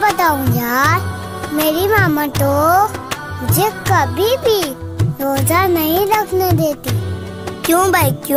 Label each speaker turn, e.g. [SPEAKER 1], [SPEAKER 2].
[SPEAKER 1] बताऊँ यार मेरी मामा तो मुझे कभी भी रोजा नहीं रखने देती। क्यों भाई, क्यों?